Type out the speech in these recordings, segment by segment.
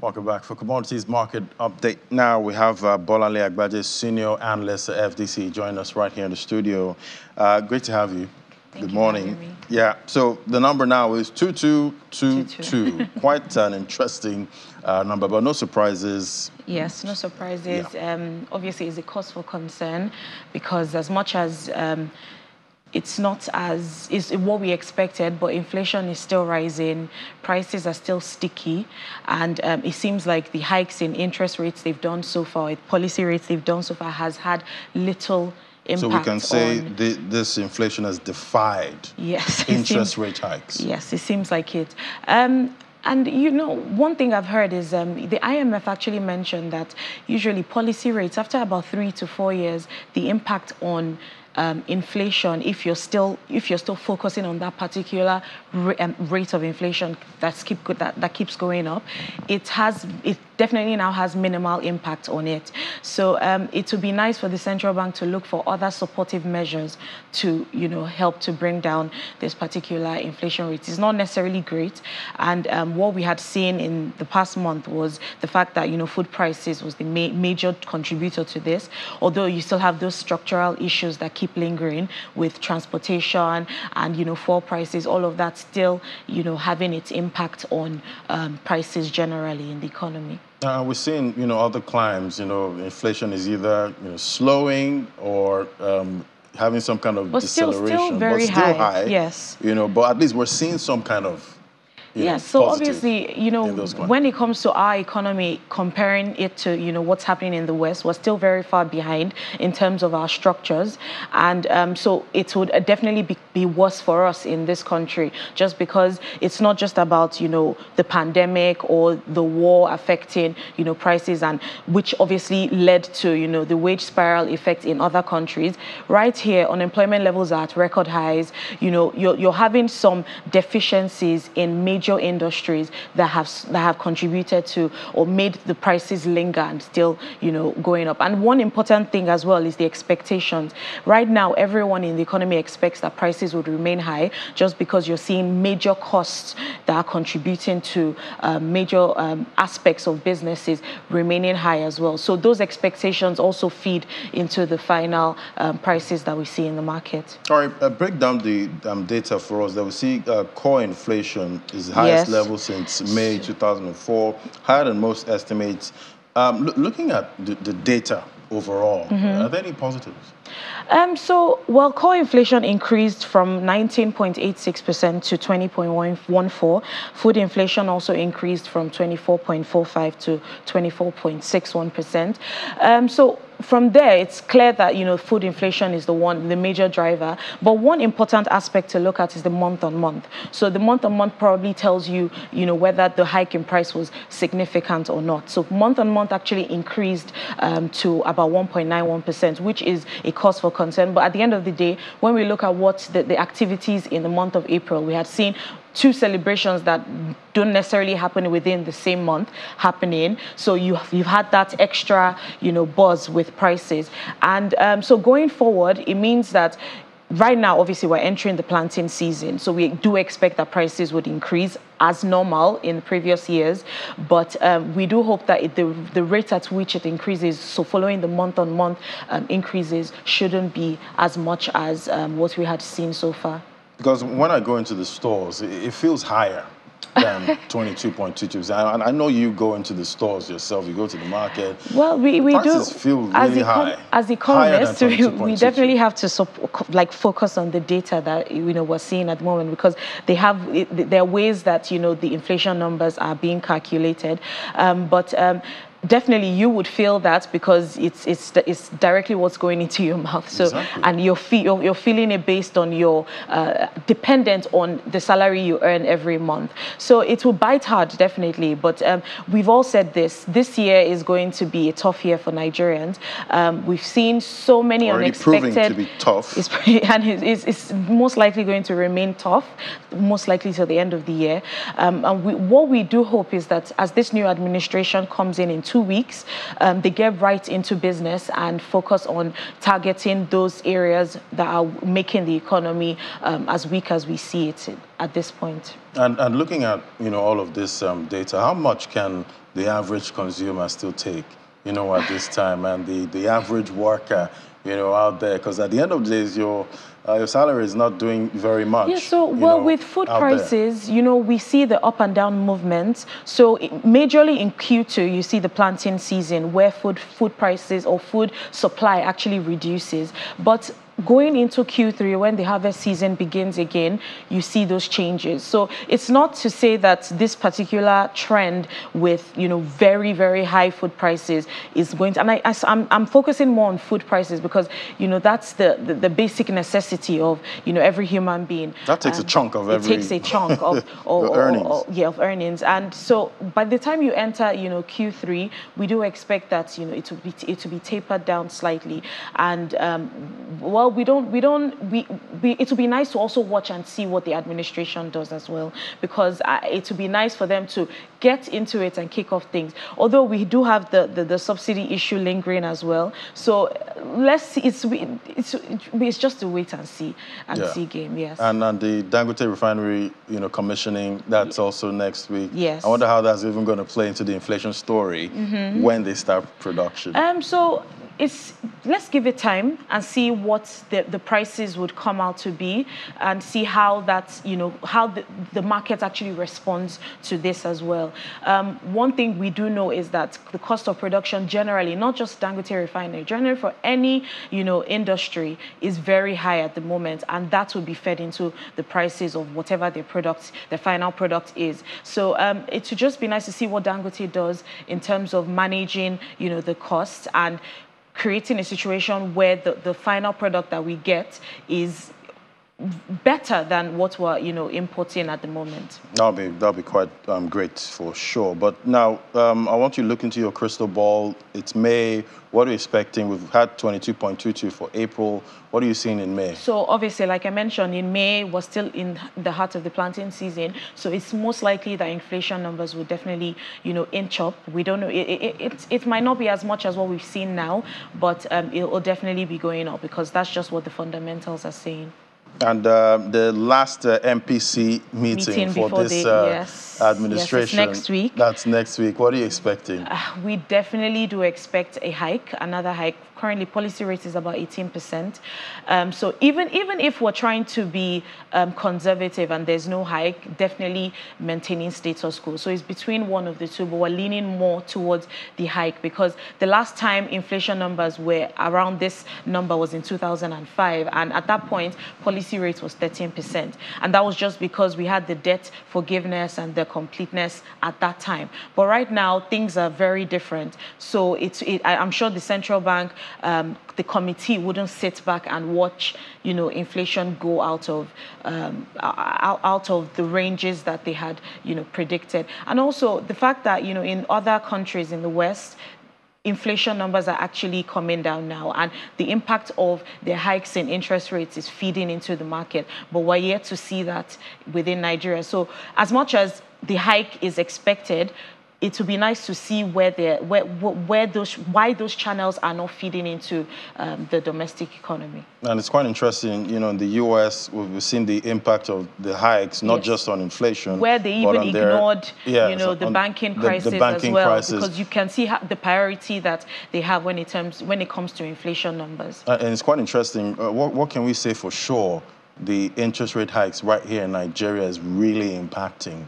Welcome back for Commodities Market Update. Now we have uh, Bolanle Agbaje, Senior Analyst at FDC, joining us right here in the studio. Uh, great to have you. Thank Good you morning. Yeah, so the number now is 2222. Quite an interesting uh, number, but no surprises. Yes, no surprises. Yeah. Um, obviously, it's a cause for concern because as much as um, it's not as is what we expected, but inflation is still rising. Prices are still sticky, and um, it seems like the hikes in interest rates they've done so far, policy rates they've done so far, has had little impact. So we can say the, this inflation has defied yes, interest seems, rate hikes. Yes, it seems like it. Um, and you know, one thing I've heard is um, the IMF actually mentioned that usually policy rates, after about three to four years, the impact on um, inflation, if you're still if you're still focusing on that particular um, rate of inflation that's keep that, that keeps going up, it has it definitely now has minimal impact on it. So um, it would be nice for the central bank to look for other supportive measures to you know help to bring down this particular inflation rate. It's not necessarily great, and um, what we had seen in the past month was the fact that you know food prices was the ma major contributor to this. Although you still have those structural issues that keep lingering with transportation and, you know, fuel prices, all of that still, you know, having its impact on um, prices generally in the economy. Uh, we're seeing, you know, other climbs. you know, inflation is either, you know, slowing or um, having some kind of but deceleration. Still, still very but still high. high. Yes. You know, but at least we're seeing some kind of Yes, so obviously, you know, when it comes to our economy, comparing it to, you know, what's happening in the West, we're still very far behind in terms of our structures. And um, so it would definitely be, be worse for us in this country, just because it's not just about, you know, the pandemic or the war affecting, you know, prices and which obviously led to, you know, the wage spiral effect in other countries. Right here, unemployment levels are at record highs. You know, you're, you're having some deficiencies in major industries that have that have contributed to or made the prices linger and still, you know, going up. And one important thing as well is the expectations. Right now, everyone in the economy expects that prices would remain high just because you're seeing major costs that are contributing to uh, major um, aspects of businesses remaining high as well. So those expectations also feed into the final um, prices that we see in the market. All right, uh, break down the um, data for us that we see uh, core inflation is highest yes. level since May 2004, higher than most estimates. Um, looking at the, the data overall, mm -hmm. are there any positives? Um, so, while core inflation increased from 19.86% to 20.14. Food inflation also increased from 24.45 to 24.61%. Um, so, from there, it's clear that you know food inflation is the one, the major driver. But one important aspect to look at is the month on month. So the month on month probably tells you, you know, whether the hike in price was significant or not. So month on month actually increased um, to about 1.91 percent, which is a cause for concern. But at the end of the day, when we look at what the, the activities in the month of April, we had seen two celebrations that don't necessarily happen within the same month happening. So you, you've had that extra, you know, buzz with prices. And um, so going forward, it means that right now, obviously, we're entering the planting season, so we do expect that prices would increase as normal in previous years. But um, we do hope that it, the, the rate at which it increases, so following the month on month um, increases, shouldn't be as much as um, what we had seen so far. Because when I go into the stores, it, feels higher than 22.22. And I know you go into the stores yourself, you go to the market. Well, we, we do. feel really as high. As economists, we, we definitely have to like focus on the data that you know we're seeing at the moment because they have there are ways that you know the inflation numbers are being calculated. Um, but um, definitely you would feel that because it's it's it's directly what's going into your mouth. So exactly. and you're, fe- you're, you're feeling it based on your uh, dependent on the salary you earn every month. So it will bite hard definitely. But um, we've all said this. This year is going to be a tough year for Nigerians. Um, we've seen so many Already unexpected proving to be tough. It's, and it's, it's, most likely going to remain tough most likely till the end of the year. Um, and we, what we do hope is that as this new administration comes in in two two weeks, um, they get right into business and focus on targeting those areas that are making the economy um, as weak as we see it at this point. And, and looking at you know all of this um, data, how much can the average consumer still take? You know, at this time, and the, the average worker, you know, out there, because at the end of the day, your uh, your salary is not doing very much. Yeah, so, well, know, with food prices, there. you know, we see the up and down movements. So, majorly in Q2, you see the planting season where food, food prices or food supply actually reduces. But going into Q3, when the harvest season begins again, you see those changes. So it's not to say that this particular trend with you know very very high food prices is going to. And I, I'm I'm focusing more on food prices because you know that's the the, the basic necessity of you know every human being. That takes a chunk of every. It takes a chunk of or, earnings. Or, or, yeah of earnings, and so by the time you enter you know Q3, we do expect that you know it will be it will be tapered down slightly, and um, well well, we don't, we don't, we, we, it would be nice to also watch and see what the administration does as well, because uh, it would be nice for them to get into it and kick off things. Although we do have the, the, the subsidy issue lingering as well. So let's see, it's, it's, it's just a wait and see and yeah. see game, yes. And, and the Dangote refinery, you know, commissioning, that's also next week. Yes. I wonder how that's even going to play into the inflation story mm -hmm. when they start production. Um, so it's let's give it time and see what the, the prices would come out to be and see how that you know how the, the market actually responds to this as well. Um, one thing we do know is that the cost of production generally not just dangote refinery generally for any you know industry is very high at the moment and that will be fed into the prices of whatever their product the final product is. So um, it would just be nice to see what dangote does in terms of managing you know the costs and creating a situation where the, the final product that we get is better than what we're you know importing at the moment. That'll be that'll be quite um, great for sure. But now um, I want you to look into your crystal ball. It's May. What are you expecting? We've had 22.22 for April. What are you seeing in May? So obviously, like I mentioned, in May we're still in the heart of the planting season. So it's most likely that inflation numbers will definitely you know inch up. We don't know. It it, it, it might not be as much as what we've seen now, but um, it will definitely be going up because that's just what the fundamentals are saying. And uh, the last uh, MPC meeting, meeting for this the, uh, yes, administration. Yes, next week. That's next week. What are you expecting? Uh, we definitely do expect a hike, another hike currently policy rate is about 18%. Um, so even, even if we're trying to be um, conservative and there's no hike, definitely maintaining status quo. So it's between one of the two, but we're leaning more towards the hike because the last time inflation numbers were around this number was in 2005. And at that point, policy rate was 13%. And that was just because we had the debt forgiveness and the completeness at that time. But right now, things are very different. So it's, it, I'm sure the central bank um, the committee wouldn't sit back and watch, you know, inflation go out of um, out, of the ranges that they had, you know, predicted. And also the fact that, you know, in other countries in the West, inflation numbers are actually coming down now. And the impact of the hikes in interest rates is feeding into the market. But we're yet to see that within nigeria. So as much as the hike is expected it would be nice to see where where where those why those channels are not feeding into um, the domestic economy. And it's quite interesting, you know, in the U.S. we've seen the impact of the hikes, not yes. just on inflation, where they even ignored, their, you know, the banking crisis the, the banking as well, crisis. because you can see the priority that they have when it terms when it comes to inflation numbers. Uh, and it's quite interesting. Uh, what what can we say for sure? The interest rate hikes right here in Nigeria is really impacting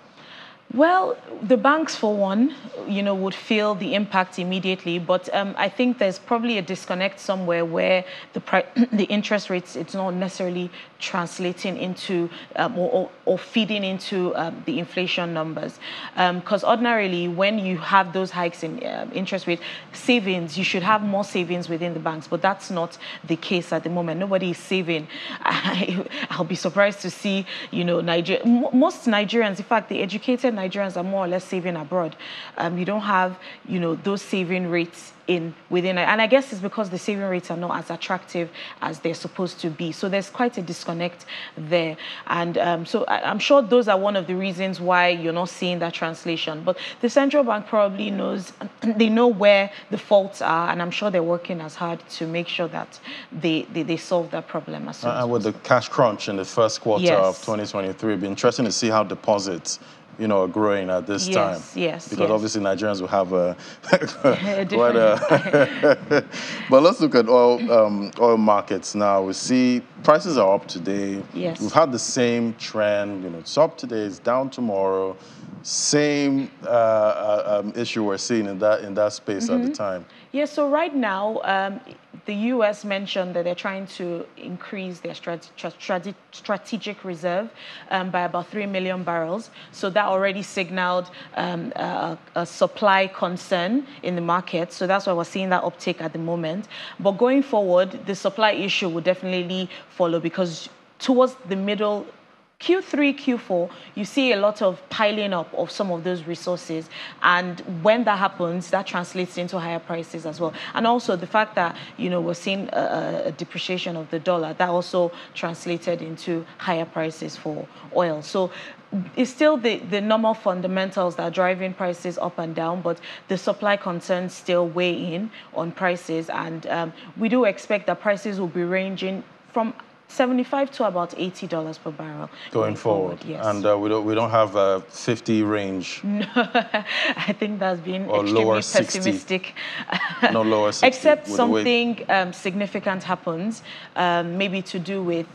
well, the banks, for one, you know, would feel the impact immediately, but um, I think there's probably a disconnect somewhere where the the interest rates it's not necessarily translating into um, or, or, feeding into um, the inflation numbers. Because um, ordinarily, when you have those hikes in um, interest rate savings, you should have more savings within the banks, but that's not the case at the moment. Nobody is saving. I, will be surprised to see, you know, Niger most Nigerians, in fact, the educated Nigerians are more or less saving abroad. Um, you don't have, you know, those saving rates in within. And I guess it's because the saving rates are not as attractive as they're supposed to be. So there's quite a disconnect there. And um, so I, am sure those are one of the reasons why you're not seeing that translation. But the central bank probably knows, they know where the faults are, and I'm sure they're working as hard to make sure that they, they, they solve that problem as soon uh, And with the cash crunch in the first quarter yes. of 2023, it'd be interesting to see how deposits you know, growing at this yes, time. Yes, yes. Because yes. obviously Nigerians will have a quite a. but let's look at oil um, oil markets now. We see prices are up today. Yes. We've had the same trend. You know, it's up today, it's down tomorrow. Same uh, uh, um, issue we're seeing in that in that space mm-hmm. at the mm-hmm. time. Yeah. So right now. Um, the U.S. mentioned that they're trying to increase their strategic reserve um, by about 3 million barrels. So that already signaled um, a, a, supply concern in the market. So that's why we're seeing that uptick at the moment. But going forward, the supply issue will definitely follow because towards the middle Q3, Q4, you see a lot of piling up of some of those resources. And when that happens, that translates into higher prices as well. And also the fact that, you know, we're seeing a, a depreciation of the dollar, that also translated into higher prices for oil. So it's still the, the normal fundamentals that are driving prices up and down, but the supply concerns still weigh in on prices. And um, we do expect that prices will be ranging from 75 to about $80 per barrel. Going, forward. forward. yes. And uh, we, don't, we don't have a 50 range? No, I think that's been or extremely lower pessimistic. 60. no lower 60. Except something um, significant happens, um, maybe to do with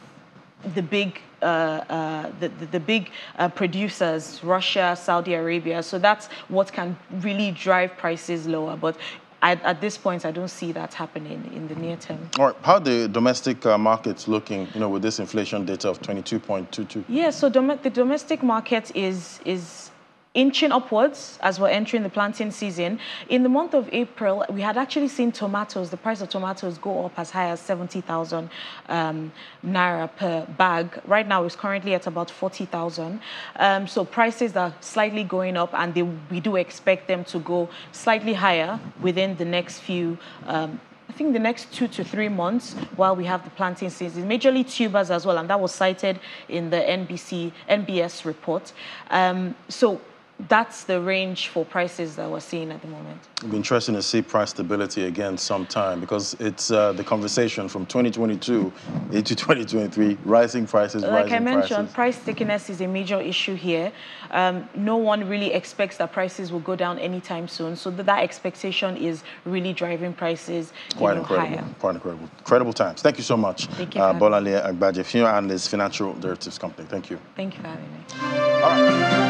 the big uh, uh, the, the, the, big uh, producers, Russia, Saudi Arabia. So that's what can really drive prices lower. But I, at this point, I don't see that happening in the near term. All right. How are the domestic uh, markets looking, you know, with this inflation data of 22.22? Yeah, so dom- the domestic market is is inching upwards as we're entering the planting season. In the month of April, we had actually seen tomatoes, the price of tomatoes go up as high as 70,000 um, naira per bag. Right now, it's currently at about 40,000. Um, so prices are slightly going up, and they, we do expect them to go slightly higher within the next few um, I think the next two to three months while we have the planting season, majorly tubers as well, and that was cited in the NBC NBS report. Um, so that's the range for prices that we're seeing at the moment. It'll be interesting to see price stability again sometime because it's uh, the conversation from 2022 into 2023, rising prices, like rising I mentioned, prices. price stickiness is a major issue here. Um, no one really expects that prices will go down anytime soon. So that, that expectation is really driving prices Quite know, incredible. Higher. Quite incredible. Incredible times. Thank you so much. Thank you. Uh, Bolanle Agbaje, Financial Derivatives Company. Thank you. Thank you for having me. All right.